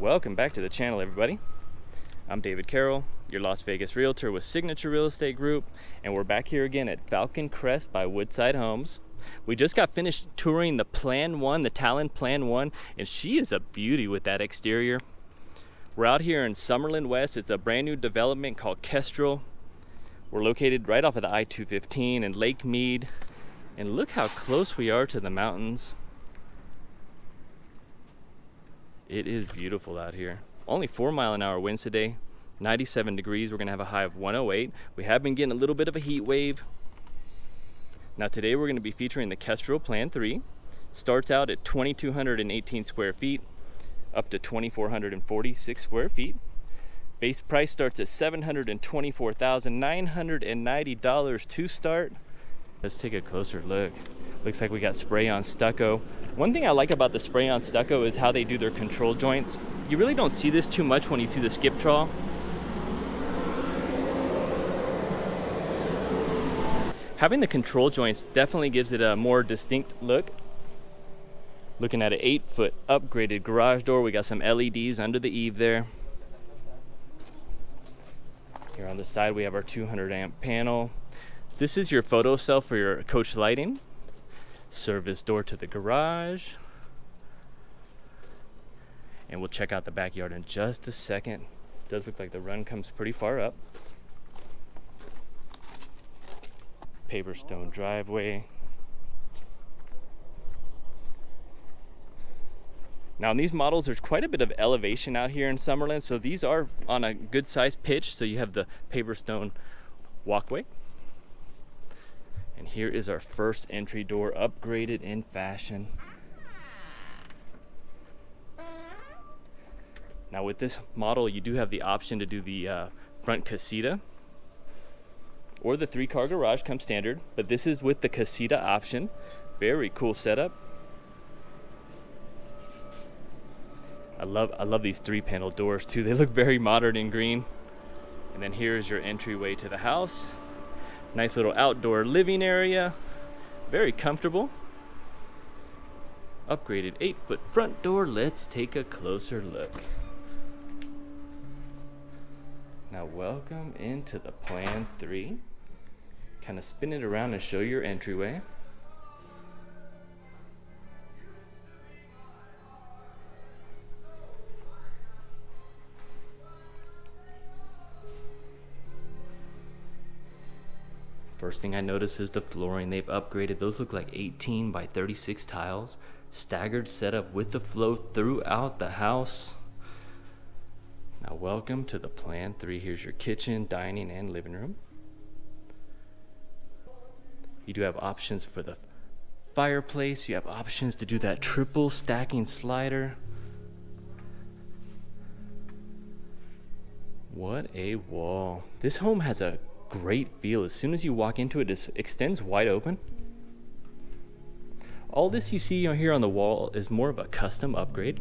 Welcome back to the channel, everybody. I'm David Carroll, your Las Vegas realtor with Signature Real Estate Group, and we're back here again at Falcon Crest by Woodside Homes. We just got finished touring the Plan 1, the Talon Plan 1, and she is a beauty with that exterior. We're out here in Summerlin West. It's a brand new development called Kestrel. We're located right off of the I-215 in Lake Mead, and look how close we are to the mountains. It is beautiful out here. Only four mile an hour winds today, 97 degrees. We're gonna have a high of 108. We have been getting a little bit of a heat wave. Now today we're gonna be featuring the Kestrel Plan 3. Starts out at 2,218 square feet, up to 2,446 square feet. Base price starts at $724,990 to start. Let's take a closer look. Looks like we got spray on stucco. One thing I like about the spray on stucco is how they do their control joints. You really don't see this too much when you see the skip trowel. Having the control joints definitely gives it a more distinct look. Looking at an eight foot upgraded garage door. We got some LEDs under the eave there. Here on the side, we have our 200 amp panel. This is your photo cell for your coach lighting. Service door to the garage. And we'll check out the backyard in just a second. Does look like the run comes pretty far up. Paver stone driveway. Now in these models, there's quite a bit of elevation out here in Summerlin, so these are on a good size pitch. So you have the paver stone walkway. And here is our first entry door, upgraded in fashion. Now with this model, you do have the option to do the uh, front casita or the three car garage comes standard, but this is with the casita option. Very cool setup. I love I love these three panel doors too. They look very modern in green. And then here's your entryway to the house. Nice little outdoor living area. Very comfortable. Upgraded 8 foot front door. Let's take a closer look. Now welcome into the Plan 3. Kind of spin it around and show your entryway. First thing I notice is the flooring. They've upgraded. Those look like 18 by 36 tiles. Staggered setup with the flow throughout the house. Now welcome to the Plan 3. Here's your kitchen, dining, and living room. You do have options for the fireplace. You have options to do that triple stacking slider. What a wall. This home has a great feel. As soon as you walk into it, it extends wide open. All this you see here on the wall is more of a custom upgrade,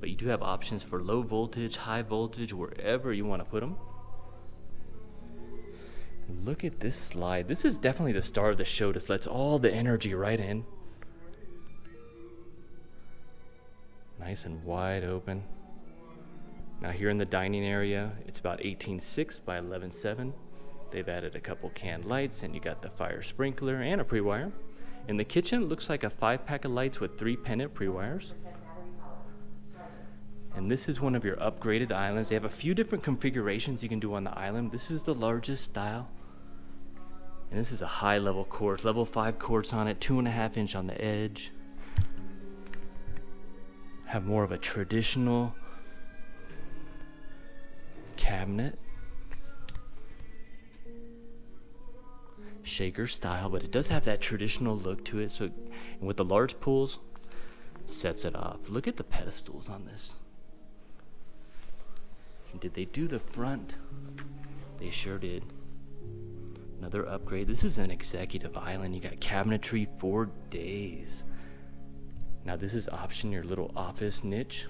but you do have options for low voltage, high voltage, wherever you want to put them. Look at this slide. This is definitely the star of the show. This lets all the energy right in. Nice and wide open. Now here in the dining area, it's about 18.6 by 11.7. They've added a couple canned lights and you got the fire sprinkler and a pre-wire. In the kitchen, it looks like a five pack of lights with three pendant pre-wires. And this is one of your upgraded islands. They have a few different configurations you can do on the island. This is the largest style. And this is a high level quartz, level five quartz on it, two and a half inch on the edge. Have more of a traditional cabinet. Shaker style, but it does have that traditional look to it. So, and with the large pools, sets it off. Look at the pedestals on this. And did they do the front? They sure did. Another upgrade. This is an executive island. You got cabinetry for days. Now this is option your little office niche.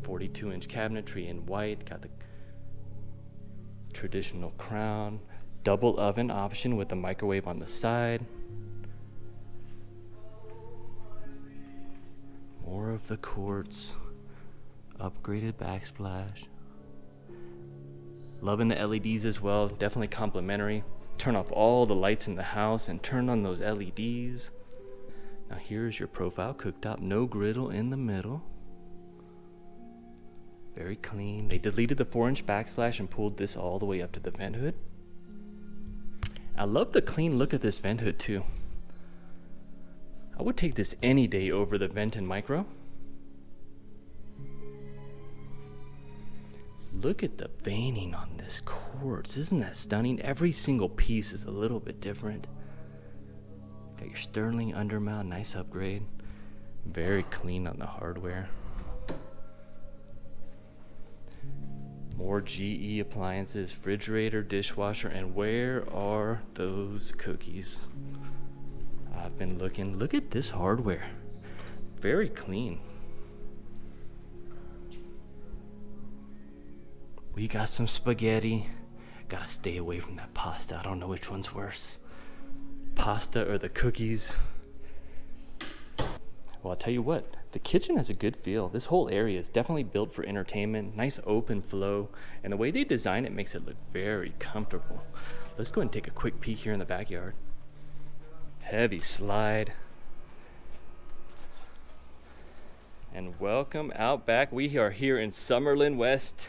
42 inch cabinetry in white. Got the traditional crown, double oven option with the microwave on the side. More of the quartz. Upgraded backsplash. Loving the LEDs as well, definitely complimentary. Turn off all the lights in the house and turn on those LEDs. Now here's your profile cooktop, no griddle in the middle. Very clean. They deleted the 4 inch backsplash and pulled this all the way up to the vent hood. I love the clean look of this vent hood too. I would take this any day over the Venton Micro. Look at the veining on this quartz. Isn't that stunning? Every single piece is a little bit different. Got your Sterling undermount, nice upgrade. Very clean on the hardware. More GE appliances, refrigerator, dishwasher, and where are those cookies? I've been looking. Look at this hardware. Very clean. We got some spaghetti. Gotta stay away from that pasta. I don't know which one's worse. Pasta or the cookies. Well, I'll tell you what, the kitchen has a good feel. This whole area is definitely built for entertainment, nice open flow, and the way they design it makes it look very comfortable. Let's go and take a quick peek here in the backyard. Heavy slide. And welcome out back. We are here in Summerlin West.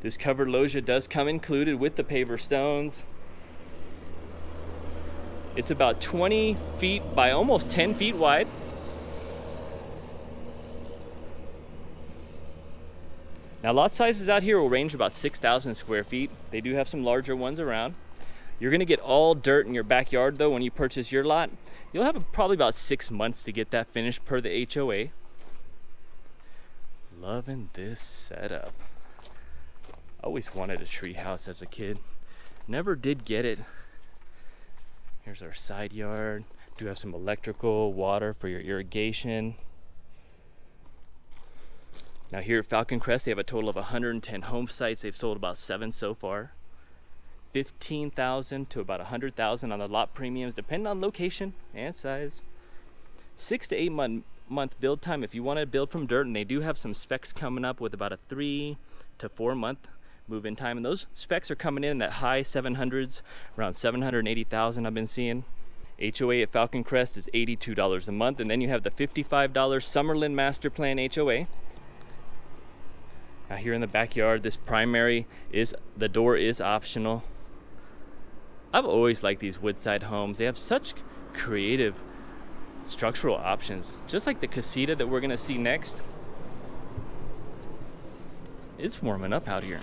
This covered loggia does come included with the paver stones. It's about 20 feet by almost 10 feet wide. Now lot sizes out here will range about 6,000 square feet. They do have some larger ones around. You're gonna get all dirt in your backyard though when you purchase your lot. You'll have probably about six months to get that finished per the HOA. Loving this setup. Always wanted a tree house as a kid. Never did get it. Here's our side yard. Do have some electrical, water for your irrigation. Now here at Falcon Crest, they have a total of 110 home sites. They've sold about seven so far. 15,000 to about 100,000 on the lot premiums, depending on location and size. Six to eight month, month build time if you want to build from dirt, and they do have some specs coming up with about a three to four month move-in time, and those specs are coming in at high 700s, around 780,000 I've been seeing. HOA at Falcon Crest is $82 a month, and then you have the $55 Summerlin Master Plan HOA. Now here in the backyard, this primary is, the door is optional. I've always liked these woodside homes. They have such creative structural options, just like the casita that we're gonna see next. It's warming up out here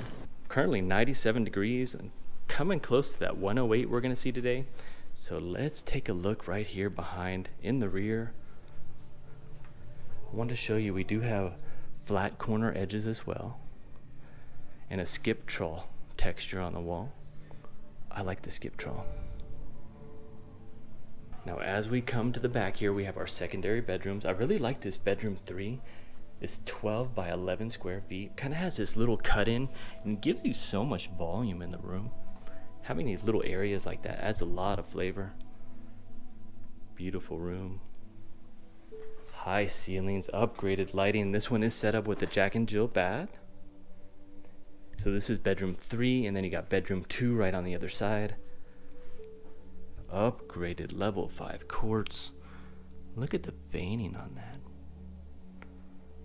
currently 97 degrees and coming close to that 108 we're going to see today. So let's take a look right here behind in the rear. I want to show you we do have flat corner edges as well and a skip trowel texture on the wall. I like the skip trowel. Now as we come to the back here, we have our secondary bedrooms. I really like this bedroom three is 12 by 11 square feet. Kind of has this little cut in and gives you so much volume in the room. Having these little areas like that adds a lot of flavor. Beautiful room. High ceilings, upgraded lighting. This one is set up with a Jack and Jill bath. So this is bedroom three, and then you got bedroom two right on the other side. Upgraded level five quartz. Look at the veining on that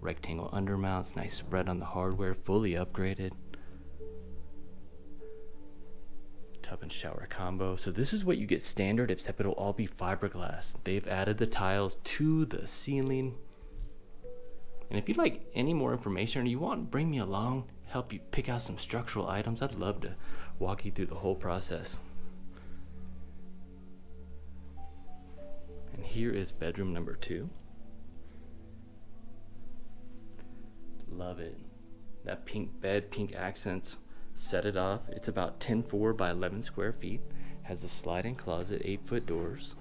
rectangle undermounts, nice spread on the hardware, fully upgraded. Tub and shower combo. So this is what you get standard, except it'll all be fiberglass. They've added the tiles to the ceiling. And if you'd like any more information or you want, bring me along, help you pick out some structural items. I'd love to walk you through the whole process. And here is bedroom number two. Love it. That pink bed, pink accents, set it off. It's about 10.4 by 11 square feet. Has a sliding closet, 8 foot doors,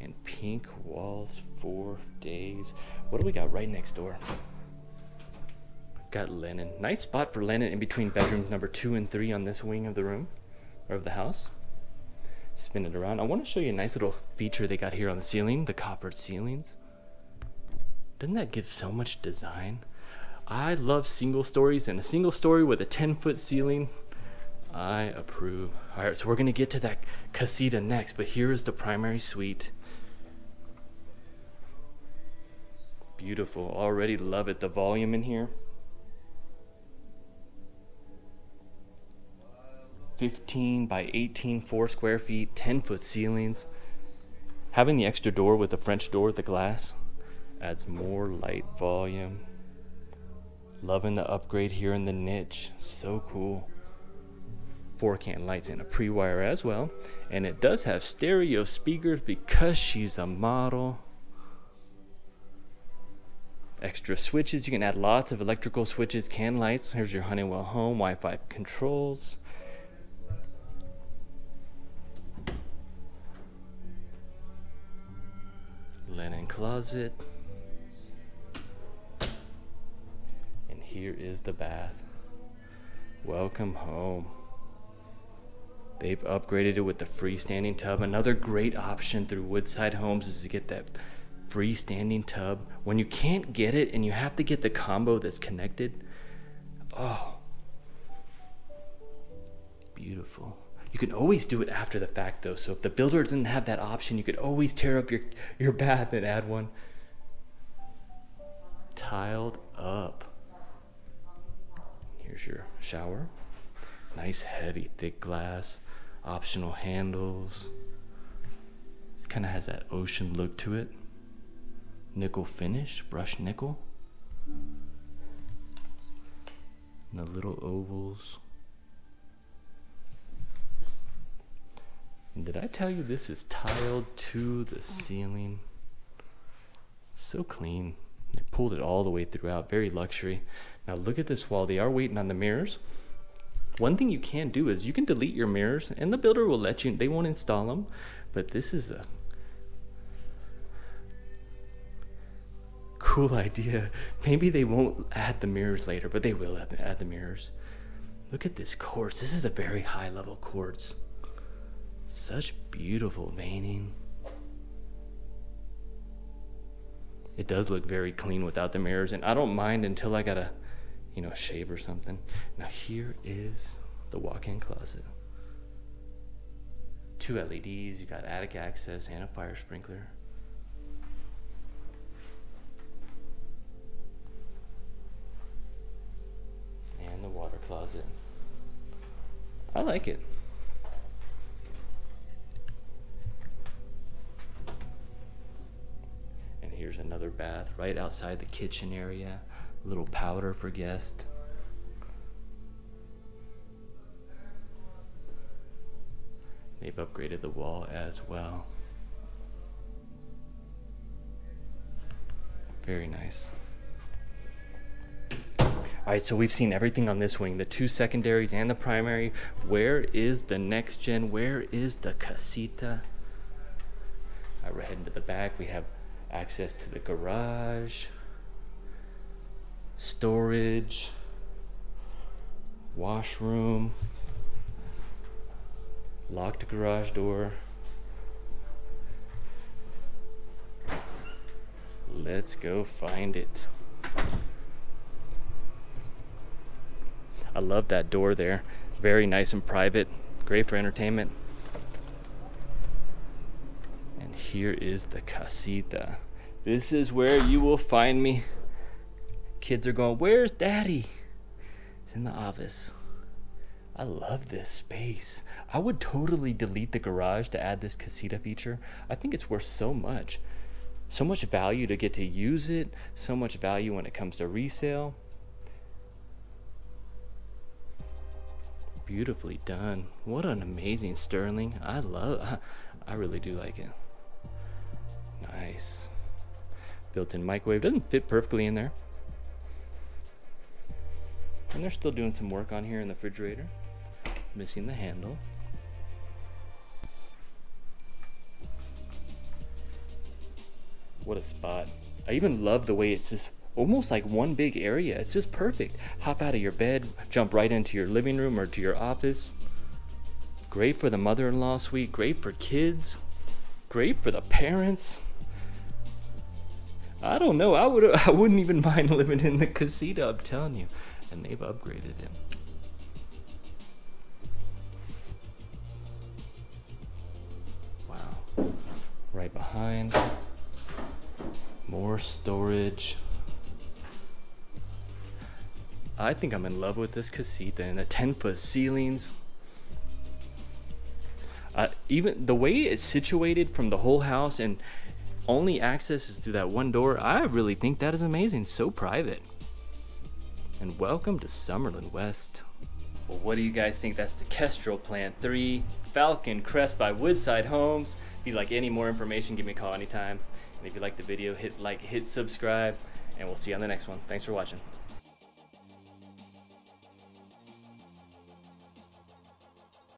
and pink walls for days. What do we got right next door? We've got linen. Nice spot for linen in between bedrooms number 2 and 3 on this wing of the room, or of the house. spin it around. I want to show you a nice little feature they got here on the ceiling, the coffered ceilings. Doesn't that give so much design? I love single stories and a single story with a 10 foot ceiling. I approve. All right, so we're gonna get to that casita next, but here is the primary suite. Beautiful, already love it. The volume in here. 15 by 18, four square feet, 10 foot ceilings. Having the extra door with the French door with the glass adds more light volume. Loving the upgrade here in the niche. So cool. Four can lights and a pre-wire as well. And it does have stereo speakers because she's a model. Extra switches. You can add lots of electrical switches, can lights. Here's your Honeywell Home Wi-Fi controls. linen closet. Here is the bath. Welcome home. They've upgraded it with the freestanding tub. Another great option through Woodside Homes is to get that freestanding tub. When you can't get it and you have to get the combo that's connected, oh, beautiful. You can always do it after the fact though. So if the builder doesn't have that option, you could always tear up your, your bath and add one. Tiled up. Here's your shower. Nice heavy thick glass. Optional handles. It kind of has that ocean look to it. Nickel finish, brushed nickel. And the little ovals. Did I tell you this is tiled to the ceiling? So clean. They pulled it all the way throughout. Very luxury. Now look at this wall. They are waiting on the mirrors. One thing you can do is you can delete your mirrors and the builder will let you, they won't install them. But this is a cool idea. Maybe they won't add the mirrors later, but they will add the, add the mirrors. Look at this quartz. This is a very high level quartz. Such beautiful veining. It does look very clean without the mirrors, and I don't mind until I gotta, you know, shave or something. Now here is the walk-in closet. Two LEDs, you got attic access and a fire sprinkler. And the water closet. I like it. And here's another bath right outside the kitchen area. A little powder for guests. They've upgraded the wall as well. Very nice. All right, so we've seen everything on this wing, the two secondaries and the primary. Where is the next gen? Where is the casita? All right, we're heading to the back. We have access to the garage, storage, washroom, locked garage door. Let's go find it. I love that door there. Very nice and private. Great for entertainment And here is the casita. This is where you will find me. Kids are going, Where's daddy? It's in the office. I love this space. I would totally delete the garage to add this casita feature. I think it's worth so much. So much value to get to use it, so much value when it comes to resale. Beautifully done. What an amazing Sterling. I love I really do like it. Nice. Built-in microwave. Doesn't fit perfectly in there. And they're still doing some work on here in the refrigerator. Missing the handle. What a spot. I even love the way it's just almost like one big area. It's just perfect. Hop out of your bed, jump right into your living room or to your office. Great for the mother-in-law suite, great for kids, great for the parents. I don't know. I would I wouldn't even mind living in the casita, I'm telling you. And they've upgraded him. Wow. Right behind. More storage. I think I'm in love with this casita and the 10 foot ceilings. Uh, even the way it's situated from the whole house and only access is through that one door, I really think that is amazing. So private. And welcome to Summerlin West. Well, what do you guys think? That's the Kestrel Plan 3 Falcon Crest by Woodside Homes. If you'd like any more information, give me a call anytime. And if you like the video, hit like, hit subscribe, and we'll see you on the next one. Thanks for watching.